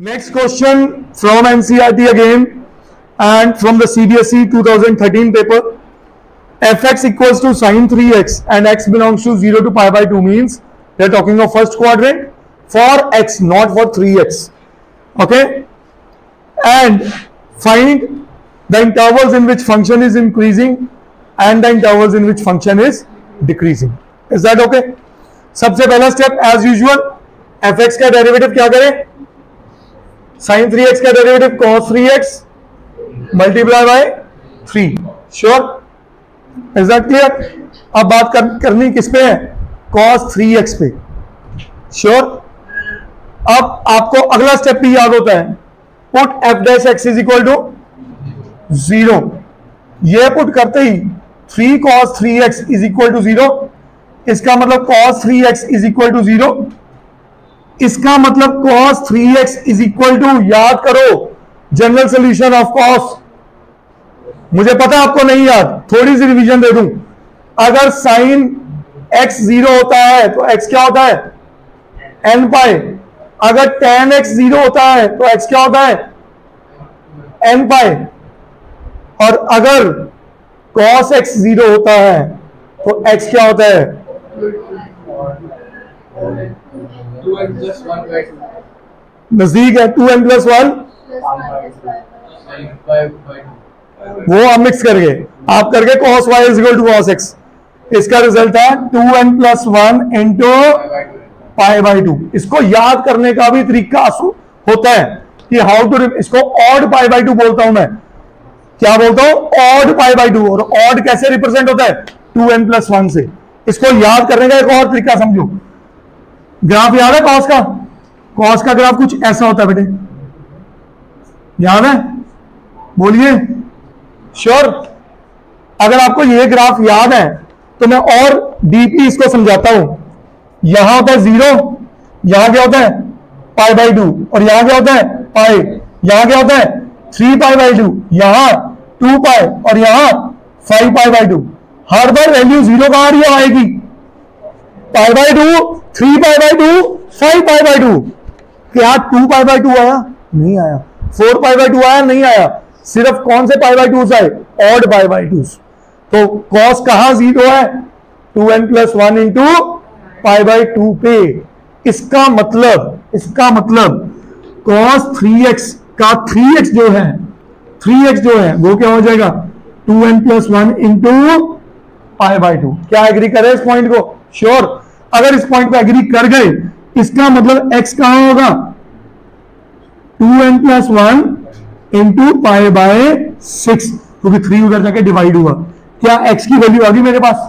Next question from NCERT again and from the CBSE 2013 paper f x equal to sine three x and x belongs to zero to five by two mean talking of first quarter for x not for three x okay and find the intervals in which function is increasing and the intervals in which function is decreasing is that okay सबसे पहला step as usual f x का derivative क्या करें? Sine three x का derivative cos three x multiply by three sure is clear अब बात कर, करनी किस पे है? कॉस थ्री एक्स पे। श्योर अब आपको अगला स्टेप भी याद होता है। Put f dash x is equal to zero ये पुट करते ही three cos three x is equal to zero इसका मतलब cos three x is equal to zero इसका मतलब cos three x is equal to याद करो जनरल सोल्यूशन ऑफ़ कॉस मुझे पता आपको नहीं याद, थोड़ी सी रिवीजन दे दूँ। अगर साइन एक्स ज़ीरो होता है तो एक्स क्या होता है? N pi. अगर टेन एक्स ज़ीरो होता है तो एक्स क्या होता है? N pi. और अगर कॉस एक्स ज़ीरो होता है तो एक्स क्या होता है? नज़दीक है टू एन प्लस वन वो आप मिक्स करके। आप करके cos y is equal to cos x इसका रिज़ल्ट है two n plus one into pi by two इसको याद करने का भी तरीका होता है कि हाउ टू इसको ऑड पाई बाई टू बोलता हूँ मैं। क्या बोलता हूँ? ऑड पाई बाई टू और ऑड कैसे रिप्रेजेंट होता है? टू एन प्लस वन से। इसको याद करने का एक और तरीका समझो। ग्राफ याद है कॉस का? कॉस का ग्राफ कुछ ऐसा होता है बेटे। याद है? बोलिए। श्योर अगर आपको ये ग्राफ याद है तो मैं और डीपी इसको समझाता हूँ। यहाँ होता है ज़ीरो, यहाँ क्या होता है? Pi by two. और यहाँ क्या होता है? पाई। यहाँ क्या होता है? Three pi by two. यहाँ टू पाई और यहाँ फाइव पाई बाई टू। हर बार वैल्यू ज़ीरो कहाँ रही आएगी। Pi by two, three pi by two, five pi by two. क्या टू पाई बाई टू आया? नहीं आया। फोर पाई बाई टू आया, नहीं आया। सिर्फ़ कौन से पाई बाई टू आए? ऑड पाई बाई टू तो कॉस कहाँ ज़ीरो है? Two n plus one into pi by two पे। इसका मतलब इसका मतलब कॉस थ्री एक्स का थ्री एक्स जो है, थ्री एक्स जो है, वो क्या हो जाएगा? Two n plus one into pi by two. क्या एग्री करे इस पॉइंट को? श्योर अगर इस पॉइंट पे एग्री कर गए, इसका मतलब x कहाँ होगा? Two n plus one into pi by six क्योंकि थ्री उधर जाके डिवाइड हुआ। क्या x की वैल्यू आ गई मेरे पास?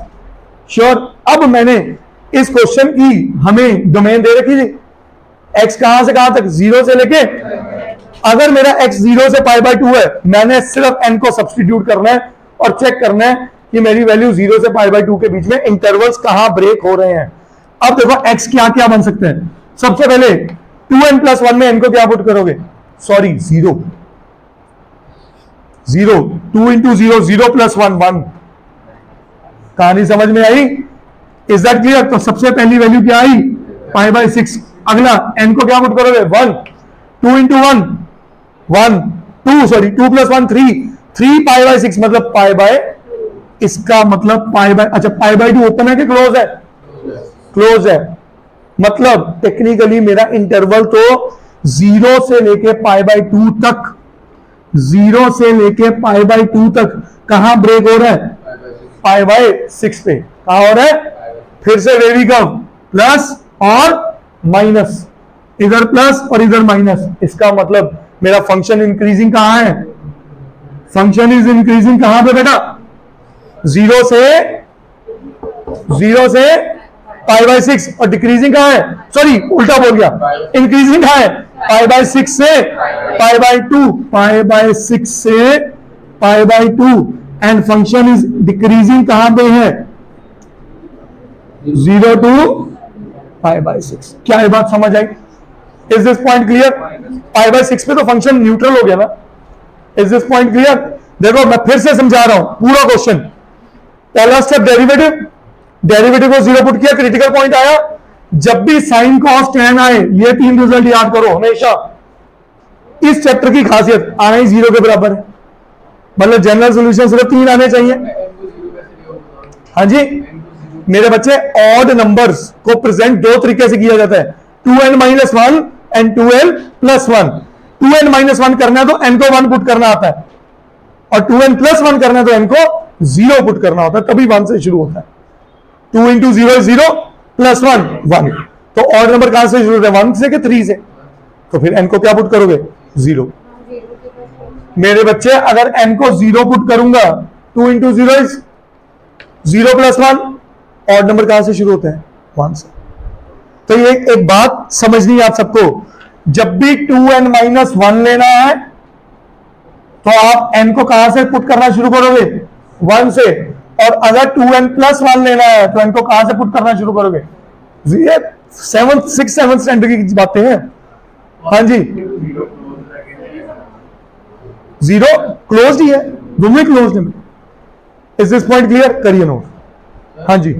श्योर अब मैंने इस क्वेश्चन की हमें डोमेन दे रखी थी। x कहाँ से कहाँ तक? ज़ीरो से लेके। अगर मेरा x ज़ीरो से पाई बाय टू है, मैंने सिर्फ़ n को सब्सटीट्यूट करना है और चेक करना है कि मेरी वैल्यू ज़ीरो से पाई बाई टू के बीच में इंटरवल्स कहाँ ब्रेक हो रहे हैं। अब देखो एक्स क्या क्या बन सकते हैं। सबसे पहले टू एन प्लस वन में एन को क्या पुट करोगे? Sorry zero zero two into zero zero plus one one कहानी समझ में आई? इज़ दैट क्लियर तो सबसे पहली वैल्यू क्या आई? पाई बाय सिक्स अगला एन को क्या पुट करोगे? One two into one one two sorry two plus one three three pi by six मतलब पाई बाय इसका मतलब पाई बाय अच्छा पाई बाय टू ओपन है कि क्लोज है? क्लोज है। मतलब टेक्निकली मेरा इंटरवल तो ज़ीरो से लेके पाई बाई टू तक ज़ीरो से लेके पाई बाई टू तक कहाँ ब्रेक हो रहा है? पाई बाई सिक्स पे। कहा हो रहा है? फिर से वेरी कम प्लस और माइनस इधर प्लस और इधर माइनस इसका मतलब मेरा फ़ंक्शन इंक्रीजिंग कहाँ है? फ़ंक्शन इज़ इंक्रीजिंग कहाँ पे बेटा? ज़ीरो से ज़ीरो से पाई बाय सिक्स, और डिक्रीजिंग कहा है? सॉरी उल्टा बोल गया इंक्रीजिंग कहा है? पाई बाय सिक्स से, pi by two, pi by six से, pi by two. And function is decreasing कहाँ पे है? Zero to pi by six. क्या ये बात समझ आई? Is this point clear pi by six पे तो फ़ंक्शन न्यूट्रल हो गया ना। इज़ दिस पॉइंट क्लियर देखो, मैं फिर से समझा रहा हूँ। पूरा क्वेश्चन पहला स्टेप डेरिवेटिव डेरिवेटिव को ज़ीरो पुट किया क्रिटिकल पॉइंट आया। जब भी साइन कॉस टेन आए, ये तीन रिज़ल्ट याद करो हमेशा। इस चैप्टर की खासियत, आना ही ज़ीरो के बराबर है। मतलब जनरल सोल्यूशन सिर्फ़ तीन आने चाहिए। हाँ जी? मेरे बच्चे ऑड नंबर्स को प्रेजेंट दो तरीके से किया जाता है। Two n minus one and two n plus one two n minus one करना है तो एन को वन पुट करना आता है। और टू एन प्लस वन करना है तो एन को ज़ीरो पुट करना होता है, तभी वन से शुरू होता है। Two into zero zero plus one one तो ऑड नंबर कहाँ से शुरू होता है? वन से कि थ्री से? तो फिर एन को क्या पुट करोगे? ज़ीरो मेरे बच्चे, अगर एन को ज़ीरो पुट करूँगा two into zero zero plus one odd number कहाँ से शुरू होता है? वन से। तो ये एक बात समझनी है आप सबको। जब भी टू एन माइनस वन लेना है तो आप एन को कहाँ से पुट करना शुरू करोगे? वन से। और अगर टू एन प्लस वन लेना है तो एन को कहाँ से पुट करना शुरू करोगे? ये सेवन सिक्स सेवन स्टैंडर्ड की बातें हैं। हाँ जी। ज़ीरो क्लोज ही है। दोनों क्लोज है। इज़ दिस पॉइंट क्लियर करिए नोट हाँ जी।